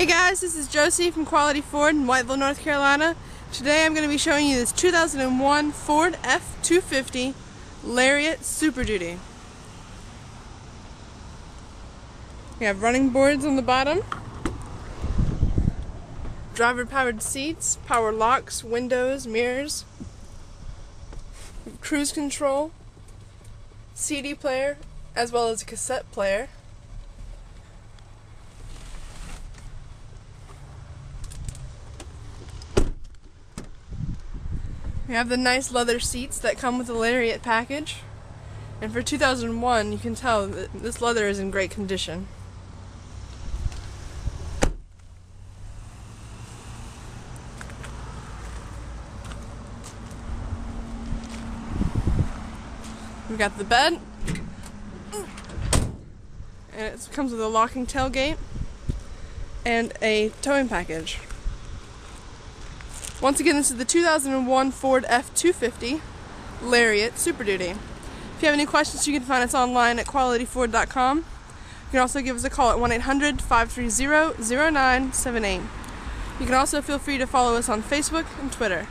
Hey guys, this is Josie from Quality Ford in Whiteville, North Carolina. Today I'm going to be showing you this 2001 Ford F-250 Lariat Super Duty. We have running boards on the bottom, driver powered seats, power locks, windows, mirrors, cruise control, CD player, as well as a cassette player. We have the nice leather seats that come with the Lariat package. And for 2001, you can tell that this leather is in great condition. We've got the bed. And it comes with a locking tailgate and a towing package. Once again, this is the 2001 Ford F-250 Lariat Super Duty. If you have any questions, you can find us online at qualityford.com. You can also give us a call at 1-800-530-0978. You can also feel free to follow us on Facebook and Twitter.